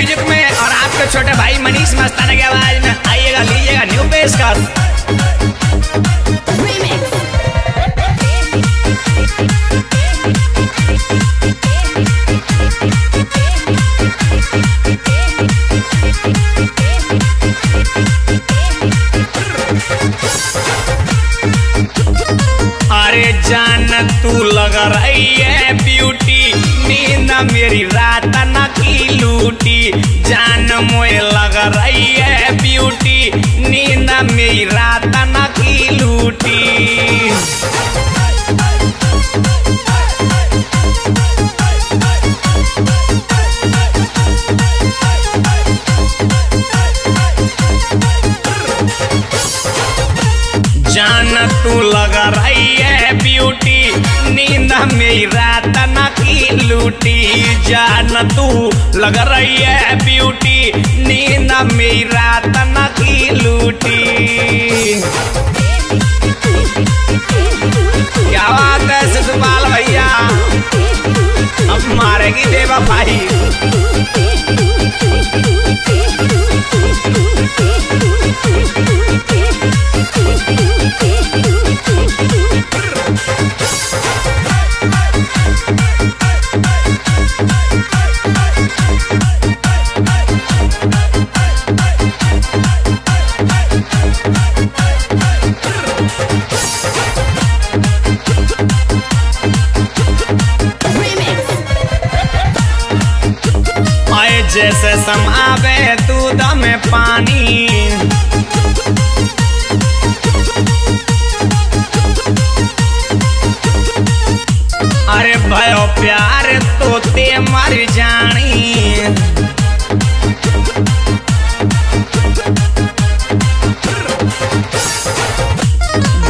Music में और आपके छोटे भाई मनीष मस्ताना की आवाज़ में आइएगा, लीजिएगा न्यू पेशकश अरे जान तू लग रही है ब्यूटी नींद मेरी रात न की लूटी। जान मोए लग रही है ब्यूटी नींद मेरी रात न की लूटी। जान तू लग रही है ब्यूटी नींद मेरी रात न की लूटी, जान तू लग रही है ब्यूटी। नींद मेरा तन की लूटी। क्या बात है शिशुपाल भैया? अब मारेगी देवा भाई। जैसे समावे तू में पानी। अरे भयो प्यार तो ते मर जानी।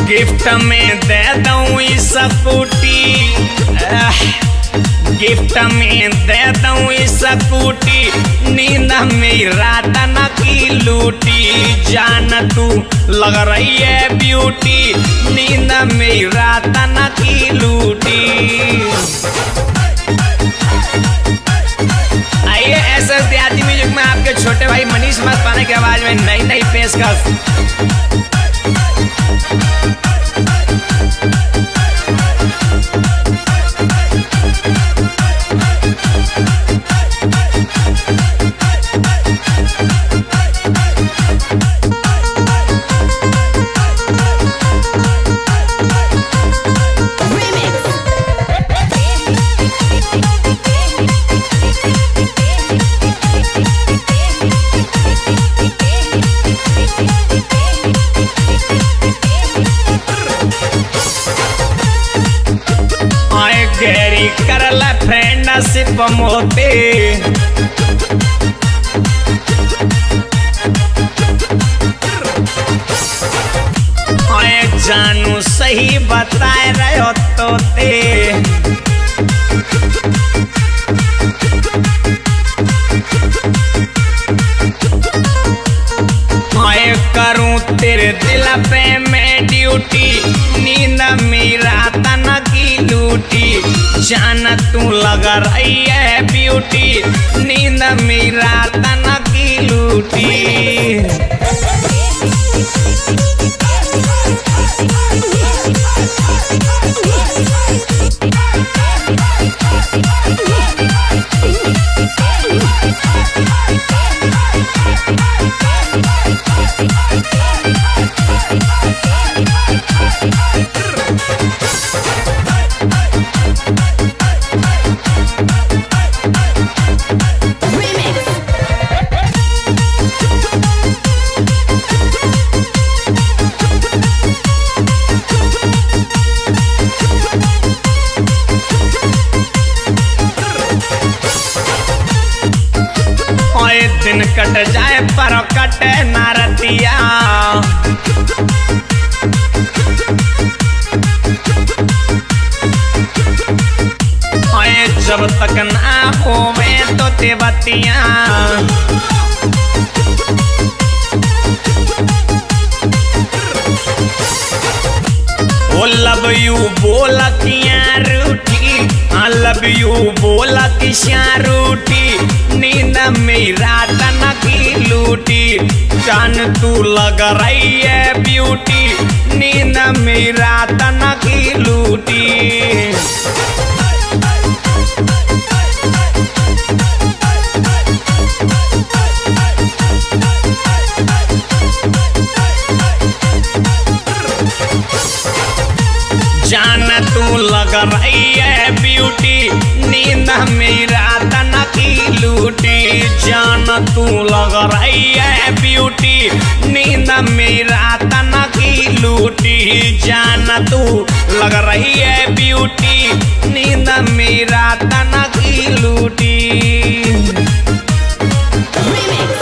गिफ्ट में दे दूँ इस गिफ्ट में दे दूँ स्कूटी नींद में रात न की लूटी। जान तू लग रही है ब्यूटी नींद में रात न की लूटी। आइए एस एस देहाती में आपके छोटे भाई मनीष मस्ताना की आवाज़ में नई नई पेशकश। आए जानू सही बताए रहो तो ते। करूँ तेरे दिल पे, मैं ड्यूटी नींद मेरा तना लूटी जान तू लग रही है ब्यूटी नींद मेरा तन की लूटी। दिन कट जाए पर कटे नारतिया जब तक ना होवे तो ते ओ लव यू बोला किया रूठी आई लव यू बोला किसिया रूठी नींद मेरा तन की लूटी। जान तू लग रही है ब्यूटी नींद मेरा तन की लूटी। है ब्यूटी नींद मेरा तन की लूटी जान तू लग रही है ब्यूटी नींद मेरा तन की लूटी जान तू लग रही है ब्यूटी नींद मेरा तन की लूटी Remix.